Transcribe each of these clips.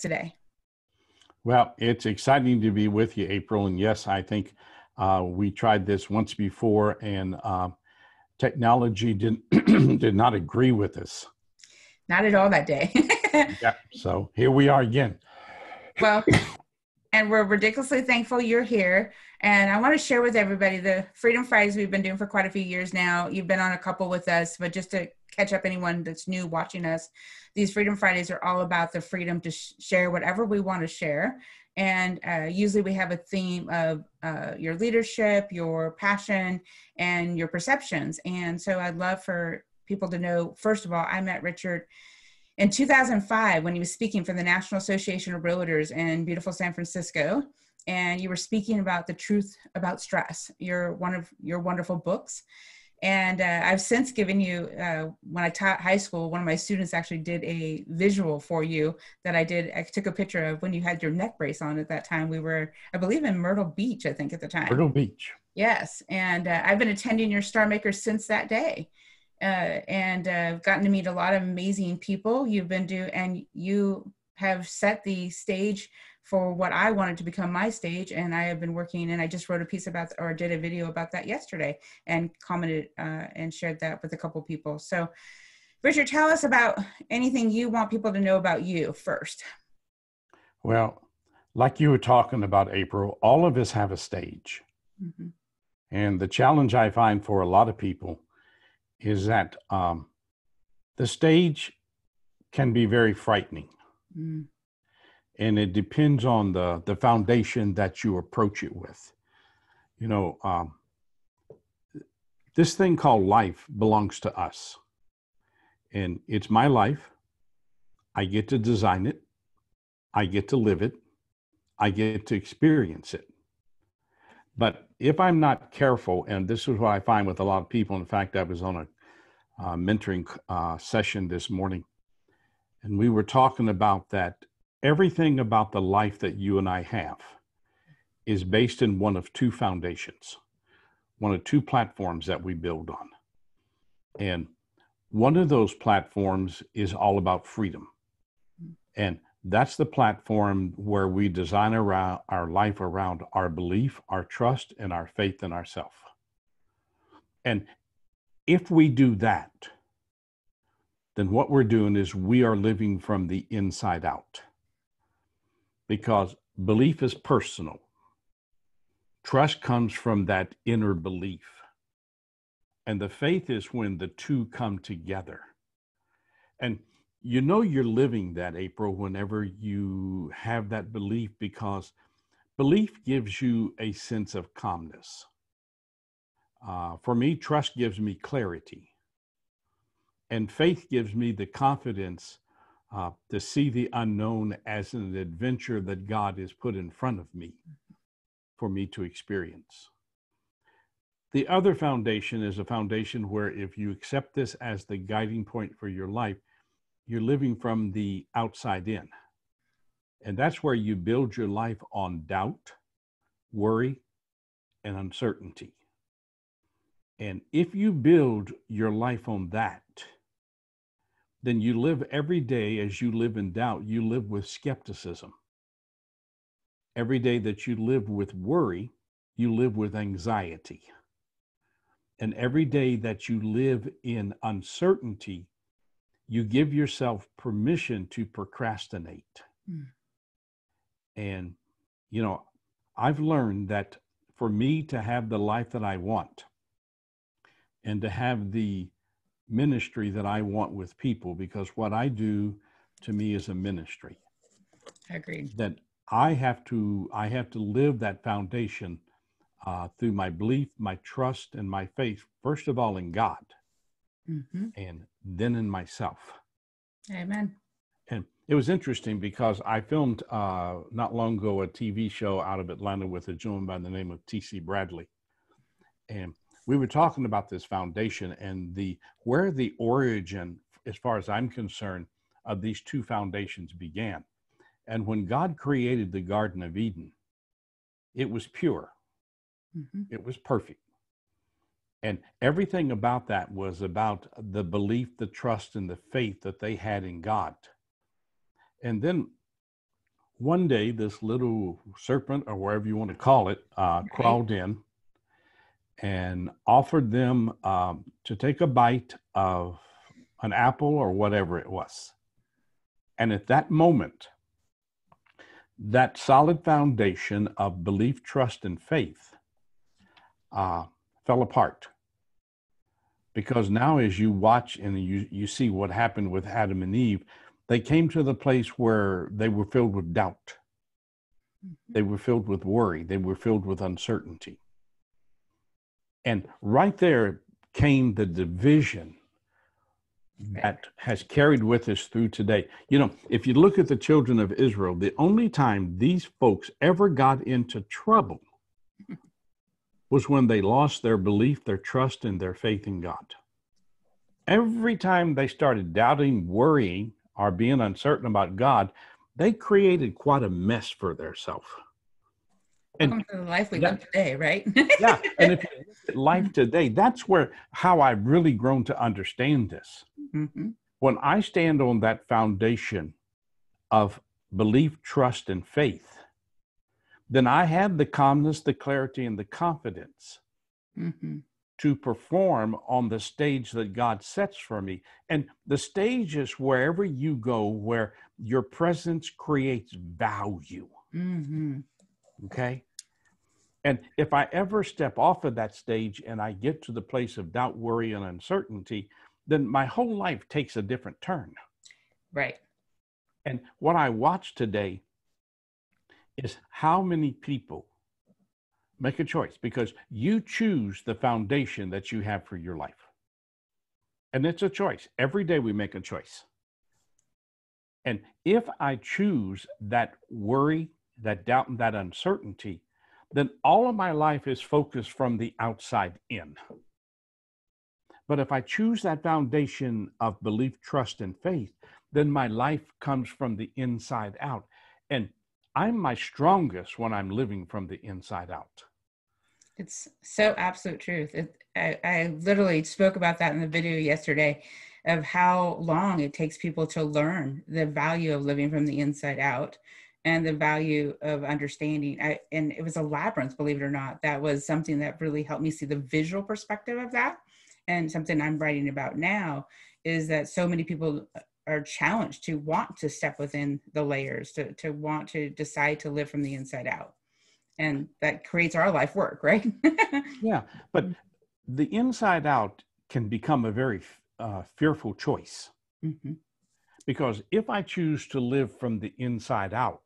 today. Well, it's exciting to be with you, April. And yes, I think uh, we tried this once before, and uh, technology did did not agree with us. Not at all that day. yeah. So here we are again. Well, and we're ridiculously thankful you're here. And I want to share with everybody the Freedom Fridays we've been doing for quite a few years now. You've been on a couple with us, but just to catch up anyone that's new watching us, these Freedom Fridays are all about the freedom to sh- share whatever we want to share. And uh, usually we have a theme of uh, your leadership, your passion, and your perceptions. And so I'd love for people to know first of all, I met Richard in 2005 when he was speaking for the National Association of Realtors in beautiful San Francisco and you were speaking about the truth about stress your one of your wonderful books and uh, i've since given you uh, when i taught high school one of my students actually did a visual for you that i did i took a picture of when you had your neck brace on at that time. We were i believe in myrtle beach i think at the time. Myrtle beach. Yes. And uh, i've been attending your star maker since that day. Uh, and uh, gotten to meet a lot of amazing people. You've been doing and you have set the stage for what I wanted to become my stage. And I have been working, and I just wrote a piece about or did a video about that yesterday and commented uh, and shared that with a couple people. So, Richard, tell us about anything you want people to know about you first. Well, like you were talking about, April, all of us have a stage. Mm-hmm. And the challenge I find for a lot of people is that um, the stage can be very frightening. Mm. And it depends on the the foundation that you approach it with. You know um, this thing called life belongs to us. And it's my life. I get to design it. I get to live it. I get to experience it. But if i'm not careful and this is what i find with a lot of people in fact i was on a uh, mentoring uh, session this morning and we were talking about that everything about the life that you and I have is based in one of two foundations, one of two platforms that we build on. And one of those platforms is all about freedom. Mm-hmm. And that's the platform where we design around our life around our belief, our trust, and our faith in ourselves. And if we do that, then what we're doing is we are living from the inside out because belief is personal. Trust comes from that inner belief. And the faith is when the two come together. And you know you're living that, April, whenever you have that belief, because belief gives you a sense of calmness. Uh, for me, trust gives me clarity. And faith gives me the confidence uh, to see the unknown as an adventure that God has put in front of me for me to experience. The other foundation is a foundation where if you accept this as the guiding point for your life, you're living from the outside in. And that's where you build your life on doubt, worry, and uncertainty. And if you build your life on that, then you live every day as you live in doubt, you live with skepticism. Every day that you live with worry, you live with anxiety. And every day that you live in uncertainty, you give yourself permission to procrastinate. Mm. And, you know, I've learned that for me to have the life that I want and to have the ministry that I want with people because what I do to me is a ministry. Agreed. That I have to I have to live that foundation uh, through my belief, my trust, and my faith. First of all, in God, mm-hmm. and then in myself. Amen. And it was interesting because I filmed uh, not long ago a TV show out of Atlanta with a gentleman by the name of T.C. Bradley, and we were talking about this foundation and the where the origin, as far as I'm concerned, of these two foundations began. And when God created the Garden of Eden, it was pure, mm-hmm. it was perfect. And everything about that was about the belief, the trust, and the faith that they had in God. And then one day this little serpent, or whatever you want to call it, uh, crawled in and offered them um, to take a bite of an apple or whatever it was. And at that moment, that solid foundation of belief, trust, and faith uh, fell apart. Because now, as you watch and you, you see what happened with Adam and Eve, they came to the place where they were filled with doubt. Mm-hmm. They were filled with worry. They were filled with uncertainty. And right there came the division that has carried with us through today. You know, if you look at the children of Israel, the only time these folks ever got into trouble was when they lost their belief, their trust, and their faith in God. Every time they started doubting, worrying, or being uncertain about God, they created quite a mess for themselves. And the life we that, live today, right? yeah, and if you look at life today, that's where how I've really grown to understand this. Mm-hmm. When I stand on that foundation of belief, trust, and faith, then I have the calmness, the clarity, and the confidence mm-hmm. to perform on the stage that God sets for me. And the stage is wherever you go, where your presence creates value. Mm-hmm. Okay. And if I ever step off of that stage and I get to the place of doubt, worry, and uncertainty, then my whole life takes a different turn. Right. And what I watch today is how many people make a choice because you choose the foundation that you have for your life. And it's a choice. Every day we make a choice. And if I choose that worry, that doubt, and that uncertainty, then all of my life is focused from the outside in. But if I choose that foundation of belief, trust, and faith, then my life comes from the inside out. And I'm my strongest when I'm living from the inside out. It's so absolute truth. It, I, I literally spoke about that in the video yesterday of how long it takes people to learn the value of living from the inside out and the value of understanding. I, and it was a labyrinth, believe it or not. That was something that really helped me see the visual perspective of that. And something I'm writing about now is that so many people are challenged to want to step within the layers, to, to want to decide to live from the inside out. And that creates our life work, right? yeah. But the inside out can become a very uh, fearful choice. Mm-hmm. Because if I choose to live from the inside out,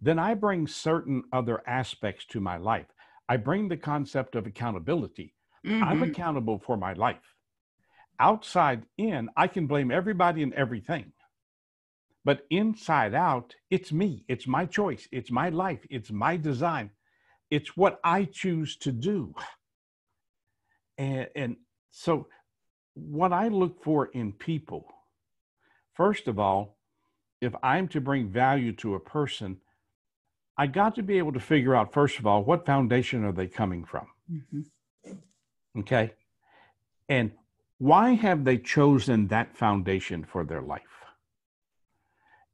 then I bring certain other aspects to my life. I bring the concept of accountability. Mm-hmm. I'm accountable for my life. Outside in, I can blame everybody and everything. But inside out, it's me. It's my choice. It's my life. It's my design. It's what I choose to do. And, and so, what I look for in people First of all, if I'm to bring value to a person, I got to be able to figure out, first of all, what foundation are they coming from? Mm-hmm. Okay. And why have they chosen that foundation for their life?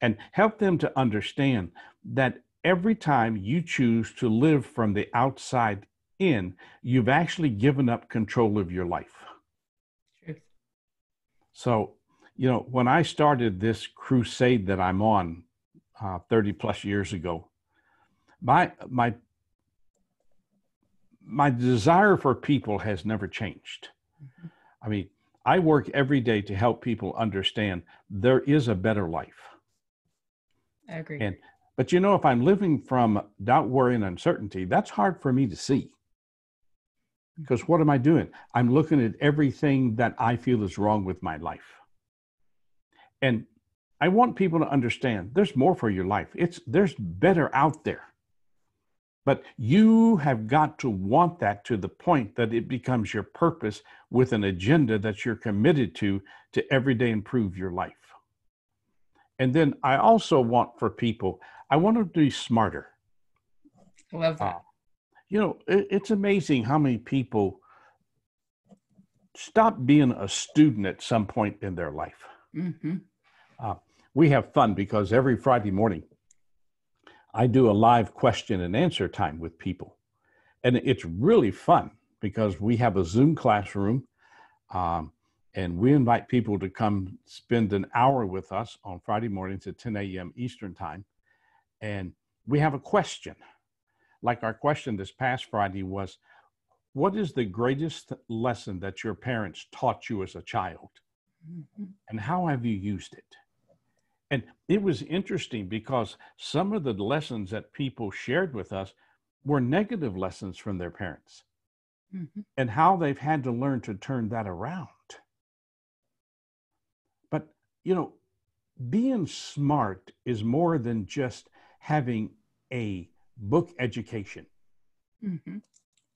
And help them to understand that every time you choose to live from the outside in, you've actually given up control of your life. True. So you know, when I started this crusade that I'm on uh, 30 plus years ago, my my my desire for people has never changed. Mm-hmm. I mean, I work every day to help people understand there is a better life. I agree. And but you know, if I'm living from doubt, worry, and uncertainty, that's hard for me to see. Because what am I doing? I'm looking at everything that I feel is wrong with my life. And I want people to understand there's more for your life. It's there's better out there. But you have got to want that to the point that it becomes your purpose with an agenda that you're committed to to every day improve your life. And then I also want for people, I want them to be smarter. I Love that. Uh, you know, it, it's amazing how many people stop being a student at some point in their life. Mm-hmm. Uh, we have fun because every Friday morning I do a live question and answer time with people. And it's really fun because we have a Zoom classroom um, and we invite people to come spend an hour with us on Friday mornings at 10 a.m. Eastern Time. And we have a question. Like our question this past Friday was What is the greatest lesson that your parents taught you as a child? Mm-hmm. And how have you used it? And it was interesting because some of the lessons that people shared with us were negative lessons from their parents mm-hmm. and how they've had to learn to turn that around. But, you know, being smart is more than just having a book education. Mm-hmm.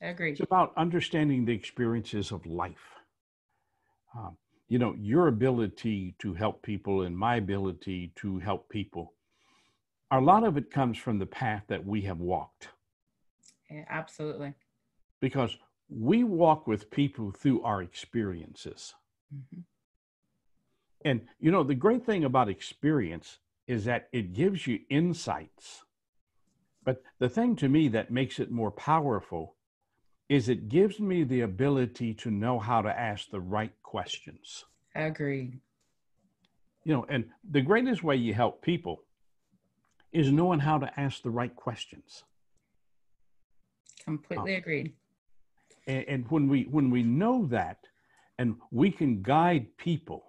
I agree. It's about understanding the experiences of life. Um, you know, your ability to help people and my ability to help people, a lot of it comes from the path that we have walked. Yeah, absolutely. Because we walk with people through our experiences. Mm-hmm. And, you know, the great thing about experience is that it gives you insights. But the thing to me that makes it more powerful is it gives me the ability to know how to ask the right questions. Agreed. You know, and the greatest way you help people is knowing how to ask the right questions. Completely uh, agreed. And, and when we when we know that, and we can guide people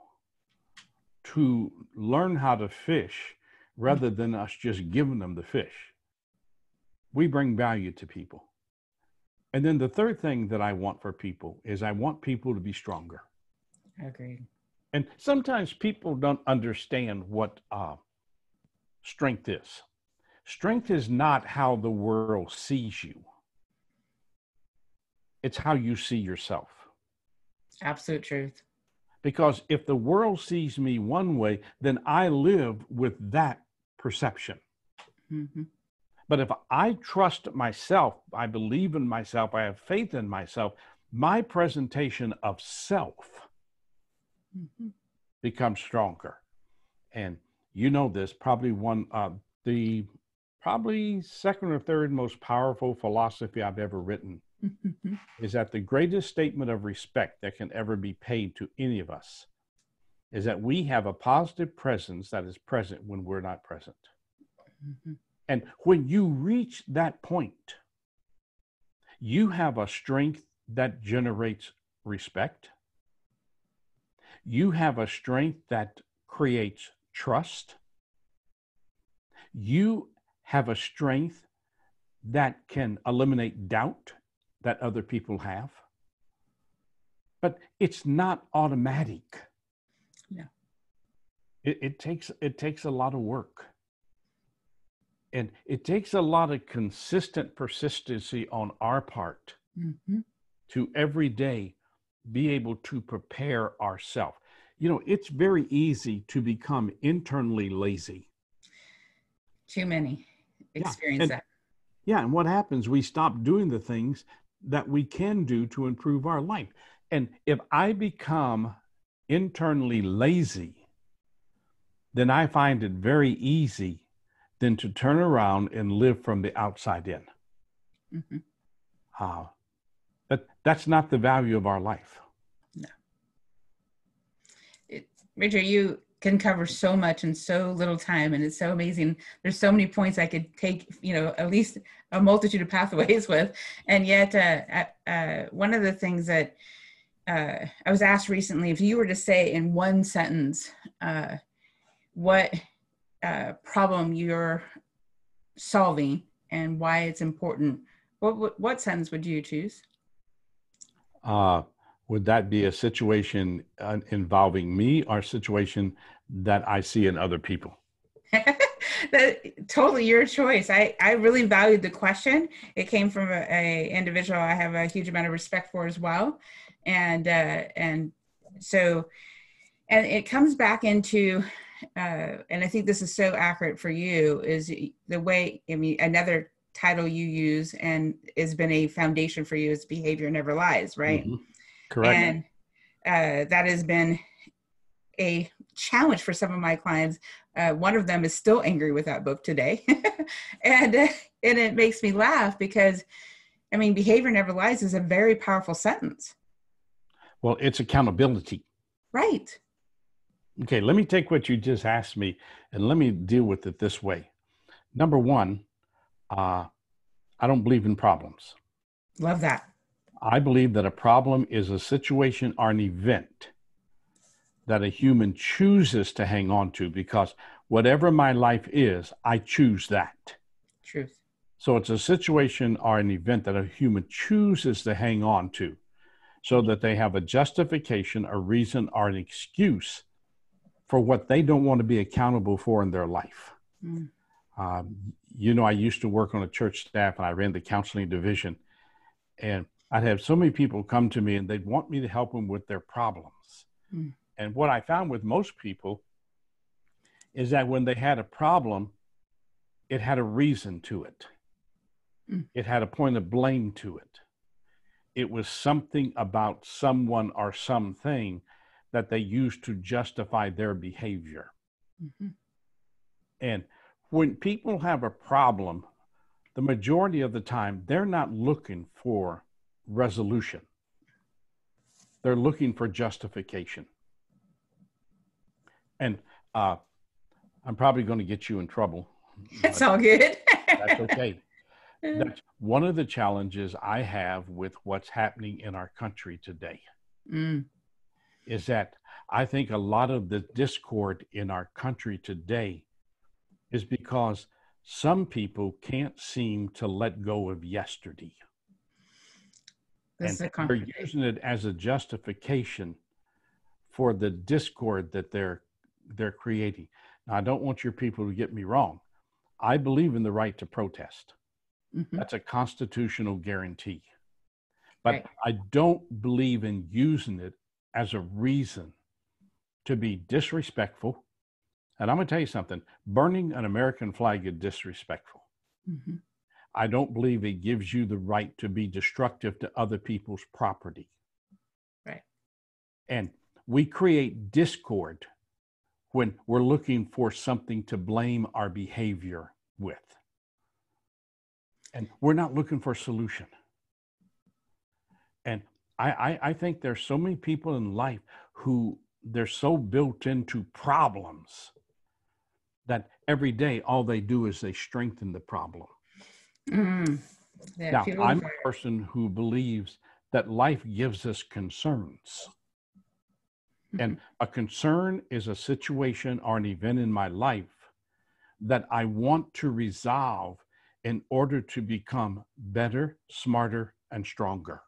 to learn how to fish rather than us just giving them the fish, we bring value to people. And then the third thing that I want for people is I want people to be stronger. Agreed. And sometimes people don't understand what uh, strength is. Strength is not how the world sees you, it's how you see yourself. Absolute truth. Because if the world sees me one way, then I live with that perception. Mm-hmm. But if I trust myself, I believe in myself, I have faith in myself, my presentation of self mm-hmm. becomes stronger. And you know this, probably one of uh, the probably second or third most powerful philosophy I've ever written is that the greatest statement of respect that can ever be paid to any of us is that we have a positive presence that is present when we're not present. Mm-hmm. And when you reach that point, you have a strength that generates respect. You have a strength that creates trust. You have a strength that can eliminate doubt that other people have. But it's not automatic. Yeah. It, it takes it takes a lot of work and it takes a lot of consistent persistency on our part mm-hmm. to every day be able to prepare ourselves you know it's very easy to become internally lazy too many experience yeah. and, that yeah and what happens we stop doing the things that we can do to improve our life and if i become internally lazy then i find it very easy than to turn around and live from the outside in. Mm-hmm. Uh, that, that's not the value of our life. No. It, Richard, you can cover so much in so little time, and it's so amazing. There's so many points I could take, you know, at least a multitude of pathways with. And yet, uh, uh, one of the things that uh, I was asked recently, if you were to say in one sentence, uh, what uh, problem you're solving and why it's important, what, what, what sentence would you choose? Uh, would that be a situation uh, involving me or a situation that I see in other people? that totally your choice. I, I really valued the question. It came from a, a, individual I have a huge amount of respect for as well, and uh, and so and it comes back into uh, and I think this is so accurate for you, is the way, I mean, another title you use and has been a foundation for you is behavior never lies, right? Mm-hmm. Correct. And uh, that has been a challenge for some of my clients. Uh, one of them is still angry with that book today, and uh, and it makes me laugh because, I mean, behavior never lies is a very powerful sentence. Well, it's accountability. Right. Okay, let me take what you just asked me and let me deal with it this way. Number one, uh, I don't believe in problems. Love that. I believe that a problem is a situation or an event that a human chooses to hang on to because whatever my life is, I choose that. Truth. So it's a situation or an event that a human chooses to hang on to so that they have a justification, a reason, or an excuse for what they don't want to be accountable for in their life. Mm. Um, you know, I used to work on a church staff and I ran the counseling division. And I'd have so many people come to me and they'd want me to help them with their problems. Mm. And what I found with most people is that when they had a problem, it had a reason to it, mm. it had a point of blame to it. It was something about someone or something that they use to justify their behavior. Mm-hmm. And when people have a problem, the majority of the time, they're not looking for resolution. They're looking for justification. And uh, I'm probably going to get you in trouble. That's all good. that's okay. That's one of the challenges I have with what's happening in our country today. Mm. Is that I think a lot of the discord in our country today is because some people can't seem to let go of yesterday. This and they're using it as a justification for the discord that they're they're creating. Now, I don't want your people to get me wrong. I believe in the right to protest. Mm-hmm. That's a constitutional guarantee. But right. I don't believe in using it as a reason to be disrespectful, and I'm going to tell you something burning an American flag is disrespectful. Mm-hmm. I don't believe it gives you the right to be destructive to other people's property. Right. And we create discord when we're looking for something to blame our behavior with. And we're not looking for a solution. And I, I, I think there's so many people in life who they're so built into problems that every day all they do is they strengthen the problem. Mm, now, I'm a person who believes that life gives us concerns. Mm-hmm. And a concern is a situation or an event in my life that I want to resolve in order to become better, smarter, and stronger.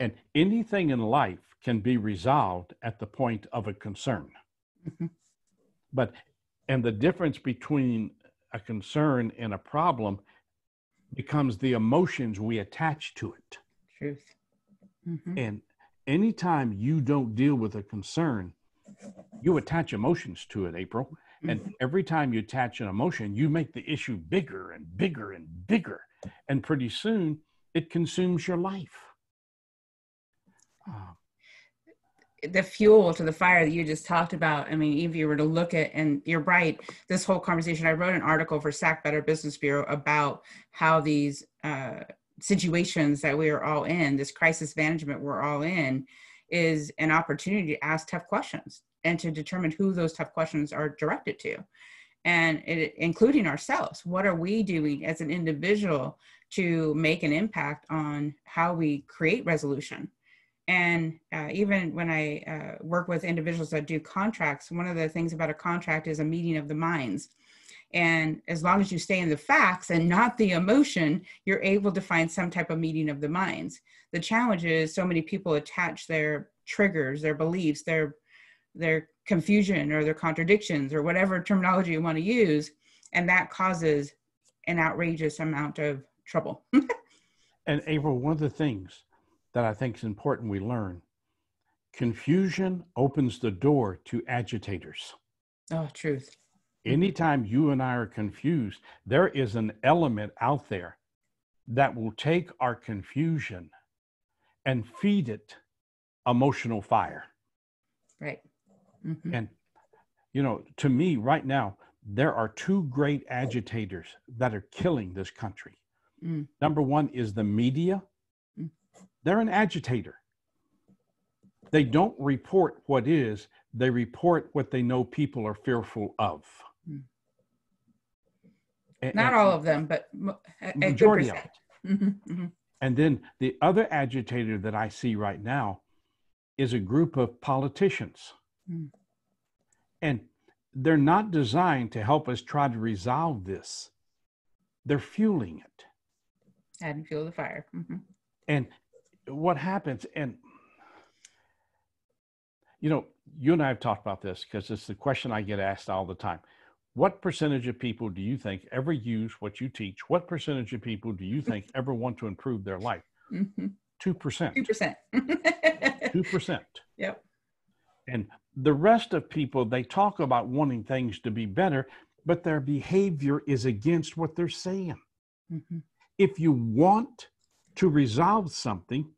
And anything in life can be resolved at the point of a concern. Mm-hmm. But and the difference between a concern and a problem becomes the emotions we attach to it. Truth. Mm-hmm. And anytime you don't deal with a concern, you attach emotions to it, April. And mm-hmm. every time you attach an emotion, you make the issue bigger and bigger and bigger. And pretty soon it consumes your life. Uh, the fuel to the fire that you just talked about. I mean, if you were to look at, and you're right, this whole conversation, I wrote an article for SAC Better Business Bureau about how these uh, situations that we are all in, this crisis management we're all in, is an opportunity to ask tough questions and to determine who those tough questions are directed to. And it, including ourselves, what are we doing as an individual to make an impact on how we create resolution? And uh, even when I uh, work with individuals that do contracts, one of the things about a contract is a meeting of the minds. And as long as you stay in the facts and not the emotion, you're able to find some type of meeting of the minds. The challenge is so many people attach their triggers, their beliefs, their their confusion or their contradictions or whatever terminology you want to use, and that causes an outrageous amount of trouble. and April, one of the things that I think is important we learn. Confusion opens the door to agitators. Oh, truth. Anytime you and I are confused, there is an element out there that will take our confusion and feed it emotional fire. Right. Mm-hmm. And, you know, to me right now, there are two great agitators that are killing this country. Mm. Number one is the media. They're an agitator. They don't report what is, they report what they know people are fearful of. Mm. And, Not all of them, but a, majority of. Mm-hmm, mm-hmm. And then the other agitator that I see right now is a group of politicians. Mm. And they're not designed to help us try to resolve this. They're fueling it. Add and fuel the fire. Mm-hmm. And what happens, and you know, you and I have talked about this because it's the question I get asked all the time. What percentage of people do you think ever use what you teach? What percentage of people do you think ever want to improve their life? Mm-hmm. 2%. 2%. 2%. Yep. And the rest of people, they talk about wanting things to be better, but their behavior is against what they're saying. Mm-hmm. If you want to resolve something,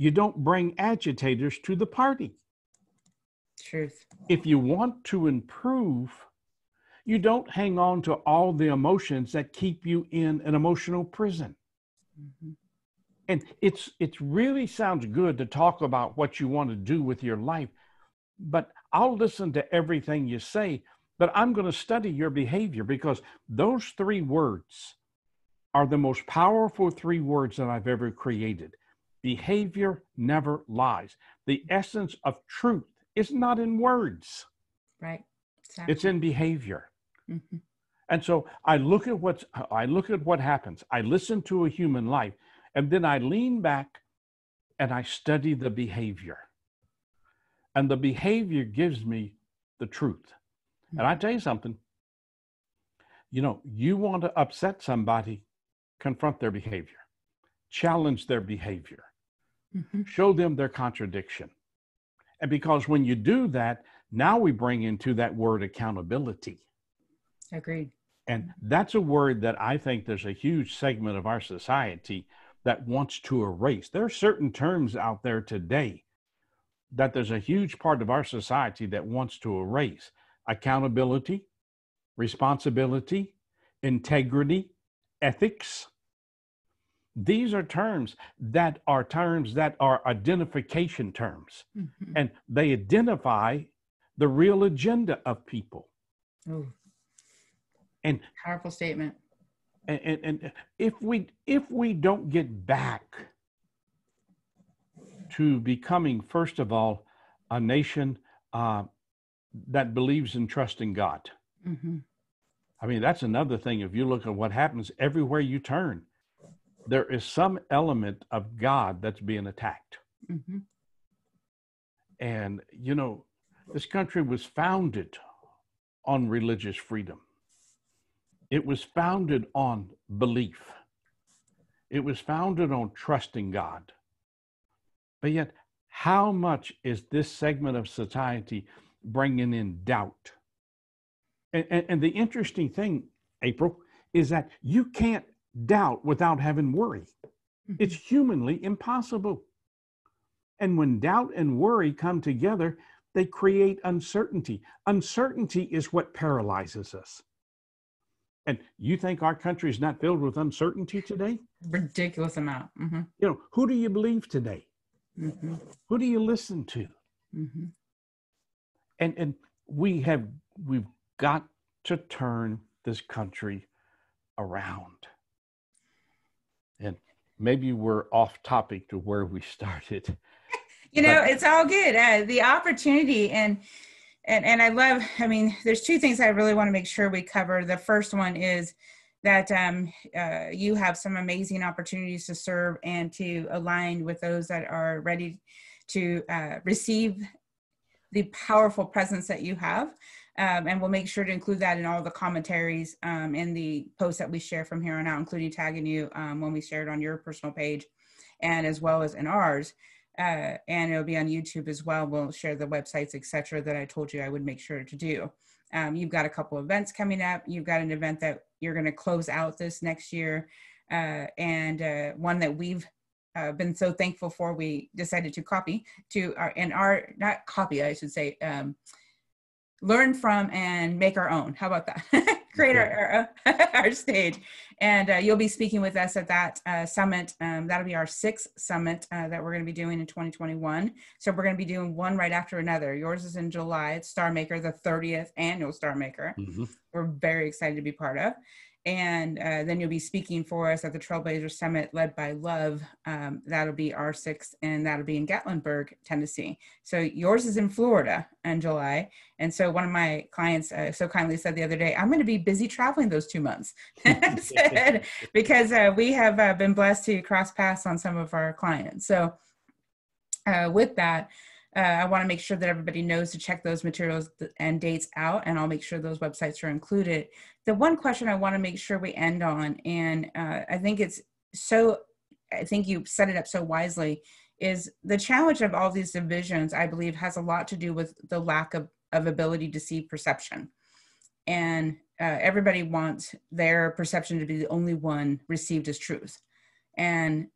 you don't bring agitators to the party. Truth. If you want to improve, you don't hang on to all the emotions that keep you in an emotional prison. Mm-hmm. And it's it really sounds good to talk about what you want to do with your life, but I'll listen to everything you say, but I'm going to study your behavior because those three words are the most powerful three words that I've ever created. Behavior never lies. The essence of truth is not in words. Right. Exactly. It's in behavior. Mm-hmm. And so I look at what's I look at what happens. I listen to a human life, and then I lean back and I study the behavior. And the behavior gives me the truth. And I tell you something, you know, you want to upset somebody, confront their behavior, challenge their behavior, mm-hmm. show them their contradiction. And because when you do that, now we bring into that word accountability. Agreed. And that's a word that I think there's a huge segment of our society that wants to erase. There are certain terms out there today that there's a huge part of our society that wants to erase accountability, responsibility, integrity, ethics. These are terms that are terms that are identification terms, mm-hmm. and they identify the real agenda of people. Ooh. And powerful statement. And, and, and if we if we don't get back to becoming, first of all, a nation uh, that believes in trusting God. Mm-hmm. I mean, that's another thing. If you look at what happens everywhere you turn, there is some element of God that's being attacked. Mm-hmm. And, you know, this country was founded on religious freedom, it was founded on belief, it was founded on trusting God. But yet, how much is this segment of society bringing in doubt? And, and, and, the interesting thing, April, is that you can't doubt without having worry. Mm-hmm. It's humanly impossible. And when doubt and worry come together, they create uncertainty. Uncertainty is what paralyzes us. And you think our country is not filled with uncertainty today? Ridiculous amount. Mm-hmm. You know, who do you believe today? Mm-hmm. Who do you listen to? Mm-hmm. And and we have we've got to turn this country around. And maybe we're off topic to where we started. You know, but, it's all good. Uh, the opportunity and and and I love. I mean, there's two things I really want to make sure we cover. The first one is that um, uh, you have some amazing opportunities to serve and to align with those that are ready to uh, receive the powerful presence that you have. Um, and we'll make sure to include that in all the commentaries um, in the posts that we share from here on out, including tagging you um, when we share it on your personal page and as well as in ours. Uh, and it'll be on YouTube as well. We'll share the websites, etc., that I told you I would make sure to do. Um, you've got a couple events coming up. You've got an event that you're going to close out this next year, uh, and uh, one that we've uh, been so thankful for. We decided to copy to our and our not copy, I should say, um, learn from and make our own. How about that? Create our, our, our, stage. And uh, you'll be speaking with us at that uh, summit. Um, that'll be our sixth summit uh, that we're going to be doing in 2021. So we're going to be doing one right after another. Yours is in July. It's Star Maker, the 30th annual Star Maker. Mm-hmm. We're very excited to be part of and uh, then you'll be speaking for us at the Trailblazer Summit led by Love. Um, that'll be our sixth, and that'll be in Gatlinburg, Tennessee. So yours is in Florida in July. And so one of my clients uh, so kindly said the other day, I'm going to be busy traveling those two months said, because uh, we have uh, been blessed to cross paths on some of our clients. So uh, with that, uh, I want to make sure that everybody knows to check those materials and dates out, and I'll make sure those websites are included. The one question I want to make sure we end on, and uh, I think it's so, I think you set it up so wisely, is the challenge of all these divisions, I believe, has a lot to do with the lack of, of ability to see perception. And uh, everybody wants their perception to be the only one received as truth. And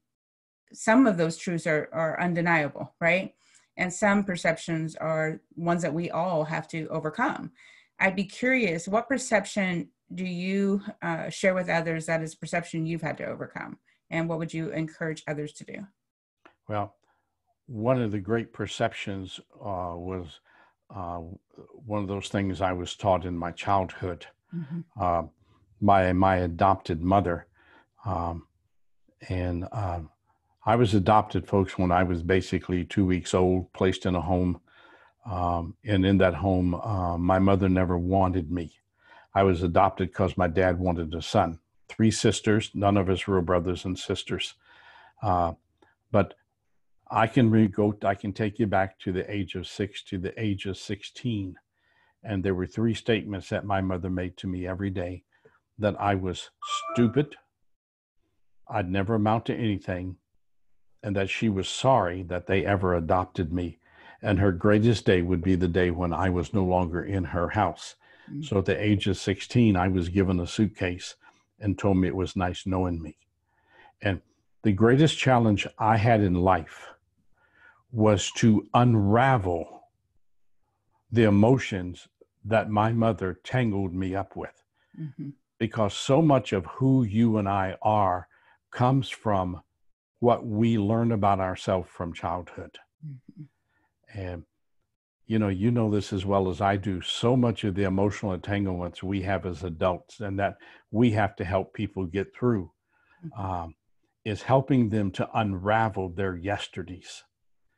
some of those truths are, are undeniable, right? And some perceptions are ones that we all have to overcome. I'd be curious, what perception do you uh, share with others that is perception you've had to overcome? And what would you encourage others to do? Well, one of the great perceptions uh, was uh, one of those things I was taught in my childhood mm-hmm. Uh, by my adopted mother. Um, and um, I was adopted, folks, when I was basically two weeks old, placed in a home. Um, and in that home, uh, my mother never wanted me. I was adopted because my dad wanted a son. Three sisters, none of us were brothers and sisters. Uh, but I can re- go, I can take you back to the age of six to the age of 16. And there were three statements that my mother made to me every day that I was stupid, I'd never amount to anything, and that she was sorry that they ever adopted me. And her greatest day would be the day when I was no longer in her house. Mm-hmm. So at the age of 16, I was given a suitcase and told me it was nice knowing me. And the greatest challenge I had in life was to unravel the emotions that my mother tangled me up with. Mm-hmm. Because so much of who you and I are comes from what we learn about ourselves from childhood. Mm-hmm. And you know, you know this as well as I do. So much of the emotional entanglements we have as adults, and that we have to help people get through, mm-hmm. um, is helping them to unravel their yesterdays.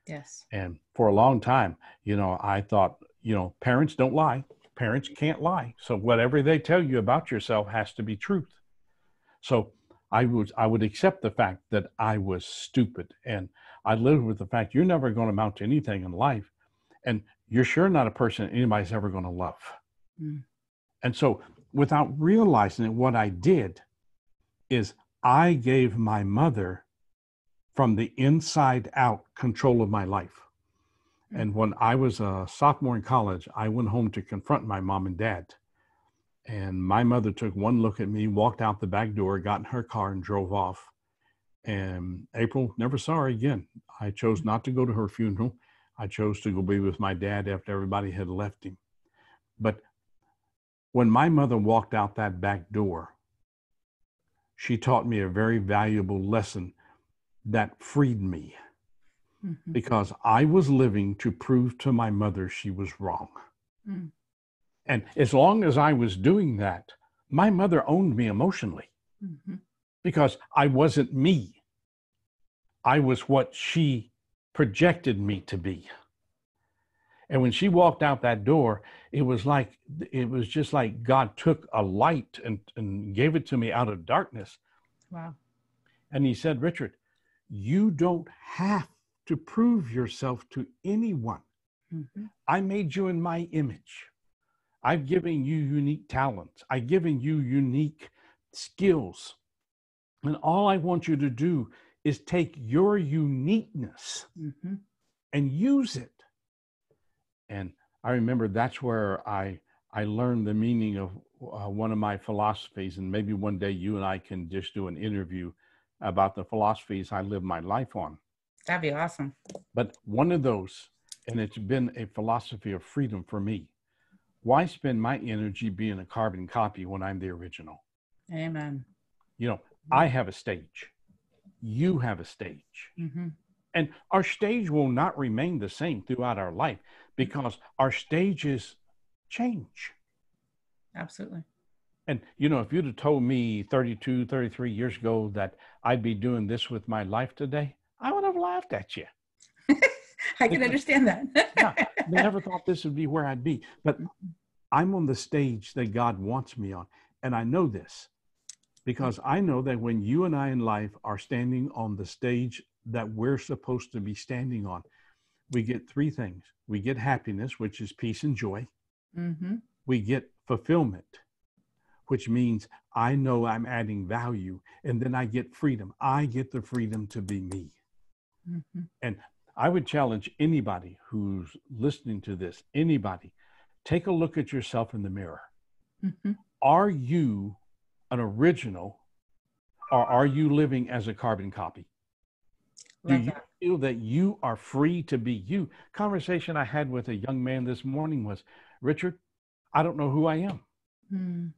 Yes. And for a long time, you know, I thought, you know, parents don't lie. Parents can't lie. So whatever they tell you about yourself has to be truth. So I would I would accept the fact that I was stupid and I lived with the fact you're never going to amount to anything in life and you're sure not a person anybody's ever going to love. Mm. And so without realizing it, what I did is I gave my mother from the inside out control of my life. Mm. And when I was a sophomore in college, I went home to confront my mom and dad. And my mother took one look at me, walked out the back door, got in her car, and drove off. And April never saw her again. I chose not to go to her funeral. I chose to go be with my dad after everybody had left him. But when my mother walked out that back door, she taught me a very valuable lesson that freed me mm-hmm. because I was living to prove to my mother she was wrong. Mm. And as long as I was doing that, my mother owned me emotionally mm-hmm. because I wasn't me. I was what she projected me to be. And when she walked out that door, it was like, it was just like God took a light and, and gave it to me out of darkness. Wow. And he said, Richard, you don't have to prove yourself to anyone. Mm-hmm. I made you in my image. I've given you unique talents. I've given you unique skills. And all I want you to do is take your uniqueness mm-hmm. and use it. And I remember that's where I I learned the meaning of uh, one of my philosophies. And maybe one day you and I can just do an interview about the philosophies I live my life on. That'd be awesome. But one of those, and it's been a philosophy of freedom for me. Why spend my energy being a carbon copy when I'm the original? Amen. You know, I have a stage. You have a stage. Mm-hmm. And our stage will not remain the same throughout our life because our stages change. Absolutely. And, you know, if you'd have told me 32, 33 years ago that I'd be doing this with my life today, I would have laughed at you. I can understand that. yeah, I never thought this would be where I'd be. But I'm on the stage that God wants me on. And I know this because I know that when you and I in life are standing on the stage that we're supposed to be standing on, we get three things we get happiness, which is peace and joy, mm-hmm. we get fulfillment, which means I know I'm adding value, and then I get freedom. I get the freedom to be me. Mm-hmm. And I would challenge anybody who's listening to this, anybody, take a look at yourself in the mirror. Mm-hmm. Are you an original or are you living as a carbon copy? Love Do you that. feel that you are free to be you? Conversation I had with a young man this morning was, Richard, I don't know who I am. Mm.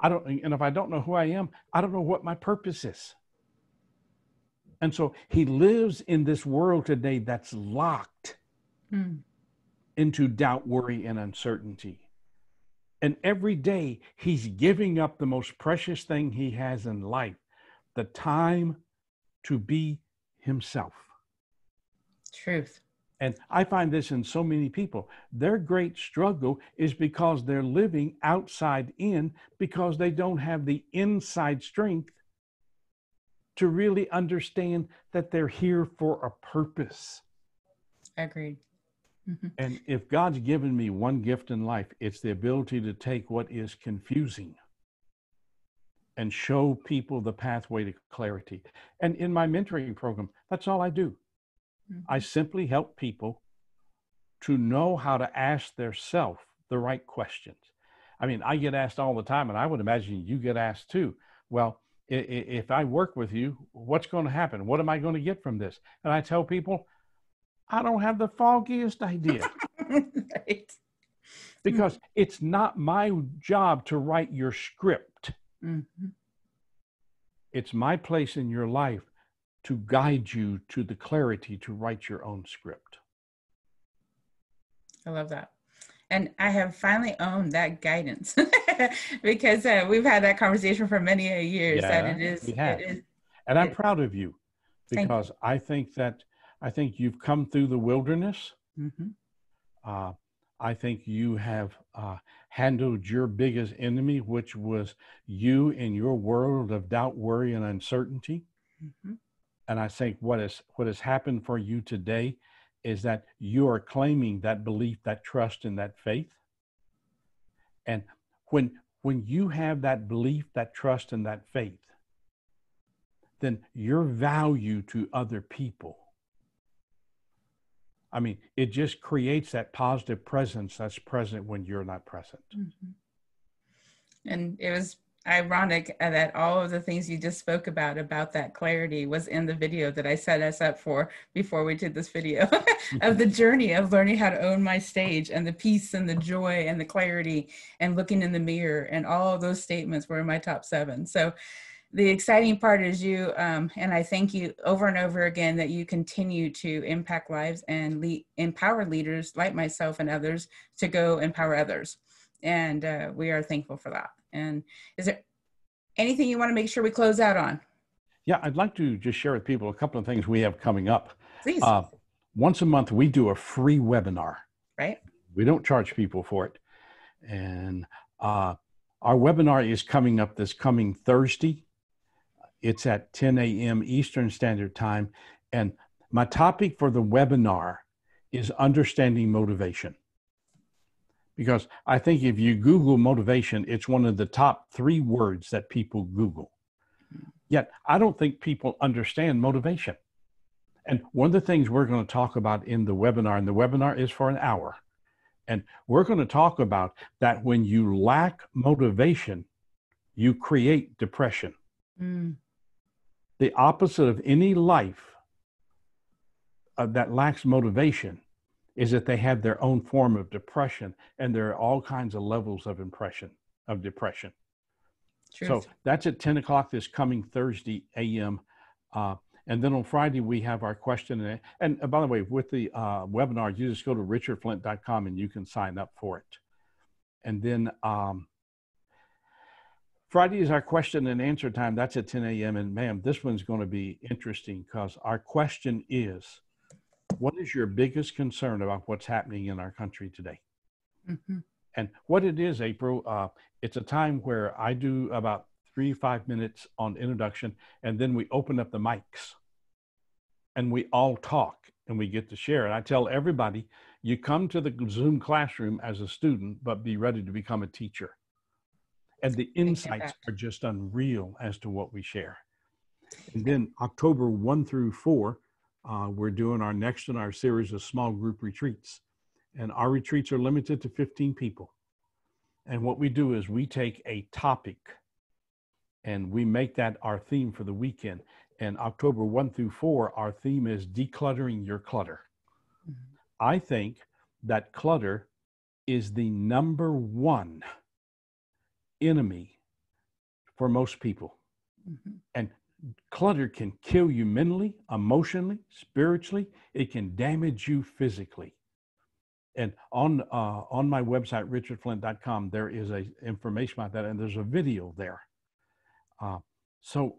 I don't, and if I don't know who I am, I don't know what my purpose is. And so he lives in this world today that's locked mm. into doubt, worry, and uncertainty. And every day he's giving up the most precious thing he has in life the time to be himself. Truth. And I find this in so many people. Their great struggle is because they're living outside in because they don't have the inside strength to really understand that they're here for a purpose. Agreed. Mm-hmm. And if God's given me one gift in life, it's the ability to take what is confusing and show people the pathway to clarity. And in my mentoring program, that's all I do. Mm-hmm. I simply help people to know how to ask their self the right questions. I mean, I get asked all the time, and I would imagine you get asked too. Well, if I work with you, what's going to happen? What am I going to get from this? And I tell people, I don't have the foggiest idea. right. Because it's not my job to write your script. Mm-hmm. It's my place in your life to guide you to the clarity to write your own script. I love that. And I have finally owned that guidance because uh, we've had that conversation for many years. Yeah, that it is, we have. Is, and I'm it, proud of you because you. I think that I think you've come through the wilderness. Mm-hmm. Uh, I think you have uh, handled your biggest enemy, which was you in your world of doubt, worry, and uncertainty. Mm-hmm. And I think what has what has happened for you today is that you are claiming that belief, that trust, and that faith. And when when you have that belief, that trust, and that faith, then your value to other people. I mean, it just creates that positive presence that's present when you're not present. Mm-hmm. And it was ironic that all of the things you just spoke about about that clarity was in the video that I set us up for before we did this video of the journey of learning how to own my stage and the peace and the joy and the clarity and looking in the mirror and all of those statements were in my top seven. So the exciting part is you um, and I thank you over and over again that you continue to impact lives and lead, empower leaders like myself and others to go empower others. And uh, we are thankful for that. And is there anything you want to make sure we close out on? Yeah, I'd like to just share with people a couple of things we have coming up. Please. Uh, once a month, we do a free webinar. Right. We don't charge people for it. And uh, our webinar is coming up this coming Thursday. It's at 10 a.m. Eastern Standard Time. And my topic for the webinar is understanding motivation because I think if you Google motivation, it's one of the top three words that people Google. Yet I don't think people understand motivation. And one of the things we're going to talk about in the webinar, and the webinar is for an hour, and we're going to talk about that when you lack motivation, you create depression. Mm. the opposite of any life uh, that lacks motivation is that they have their own form of depression and there are all kinds of levels of impression of depression Truth. so that's at 10 o'clock this coming thursday am uh, and then on friday we have our question and, and uh, by the way with the uh, webinar you just go to richardflint.com and you can sign up for it and then um, Friday is our question and answer time. That's at 10 a.m. And ma'am, this one's going to be interesting because our question is what is your biggest concern about what's happening in our country today? Mm-hmm. And what it is, April, uh, it's a time where I do about three, five minutes on introduction, and then we open up the mics and we all talk and we get to share. And I tell everybody, you come to the Zoom classroom as a student, but be ready to become a teacher. And the insights are just unreal as to what we share. And then October 1 through 4, uh, we're doing our next in our series of small group retreats. And our retreats are limited to 15 people. And what we do is we take a topic and we make that our theme for the weekend. And October 1 through 4, our theme is decluttering your clutter. Mm-hmm. I think that clutter is the number one enemy for most people. Mm-hmm. And clutter can kill you mentally, emotionally, spiritually. It can damage you physically. And on uh, on my website richardflint.com, there is a information about that, and there's a video there. Uh, so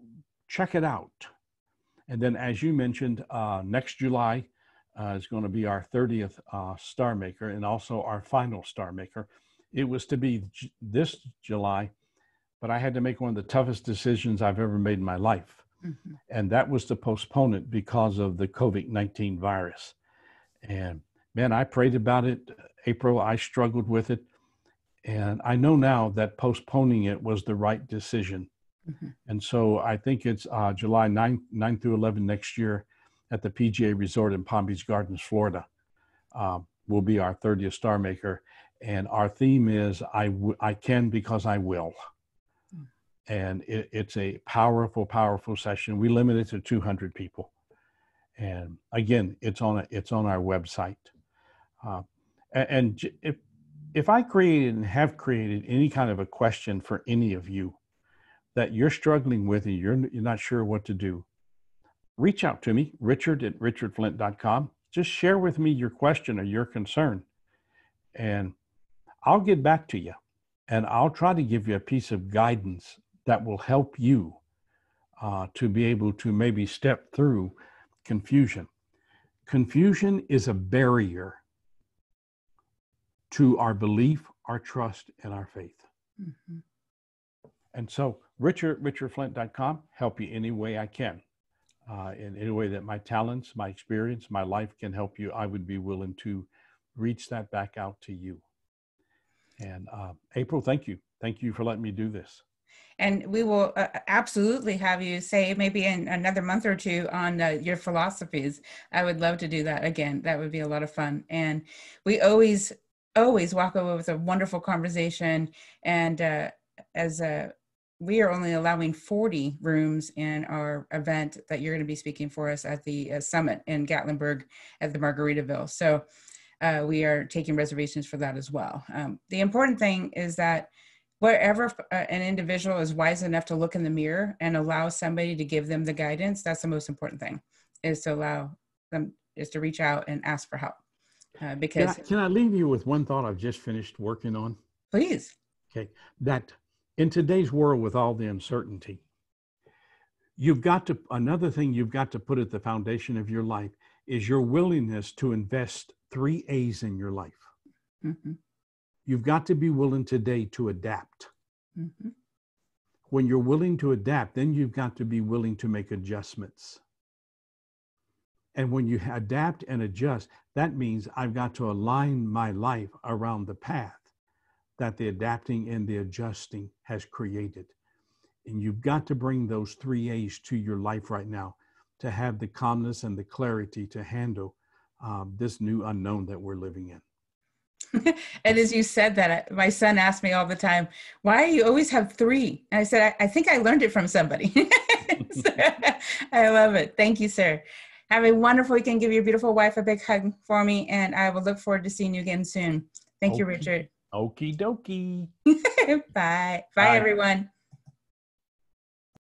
check it out. And then, as you mentioned, uh, next July uh, is going to be our 30th uh, Star Maker and also our final Star Maker. It was to be this July, but I had to make one of the toughest decisions I've ever made in my life. Mm-hmm. And that was to postpone it because of the COVID 19 virus. And man, I prayed about it. April, I struggled with it. And I know now that postponing it was the right decision. Mm-hmm. And so I think it's uh, July 9, 9 through 11 next year at the PGA Resort in Palm Beach Gardens, Florida, um, will be our 30th Star Maker. And our theme is I, w- I can because I will and it, it's a powerful, powerful session. We limit it to 200 people, and again, it's on a, it's on our website. Uh, and if if I created and have created any kind of a question for any of you that you're struggling with and you're, you're not sure what to do, reach out to me, Richard at richardflint.com. Just share with me your question or your concern, and I'll get back to you and I'll try to give you a piece of guidance that will help you uh, to be able to maybe step through confusion. Confusion is a barrier to our belief, our trust, and our faith. Mm-hmm. And so, Richard, richardflint.com, help you any way I can. Uh, in any way that my talents, my experience, my life can help you, I would be willing to reach that back out to you. And uh, April, thank you. Thank you for letting me do this and we will uh, absolutely have you say maybe in another month or two on uh, your philosophies. I would love to do that again. That would be a lot of fun. And we always always walk away with a wonderful conversation. And uh, as a we are only allowing 40 rooms in our event that you're going to be speaking for us at the uh, summit in gatlinburg at the margaritaville. So uh, we are taking reservations for that as well. Um, the important thing is that wherever uh, an individual is wise enough to look in the mirror and allow somebody to give them the guidance that's the most important thing is to allow them is to reach out and ask for help uh, because can I, can I leave you with one thought i've just finished working on? Please. Okay. That in today's world with all the uncertainty you've got to another thing you've got to put at the foundation of your life is your willingness to invest three a's in your life. Mm-hmm. You've got to be willing today to adapt. Mm-hmm. When you're willing to adapt, then you've got to be willing to make adjustments. And when you adapt and adjust, that means I've got to align my life around the path that the adapting and the adjusting has created. And you've got to bring those three A's to your life right now to have the calmness and the clarity to handle um, this new unknown that we're living in. and as you said that, my son asked me all the time, "Why you always have three? And I said, "I, I think I learned it from somebody." I love it. Thank you, sir. Have a wonderful weekend. Give your beautiful wife a big hug for me, and I will look forward to seeing you again soon. Thank you, Richard. Okie dokie. Bye. Bye. Bye, everyone.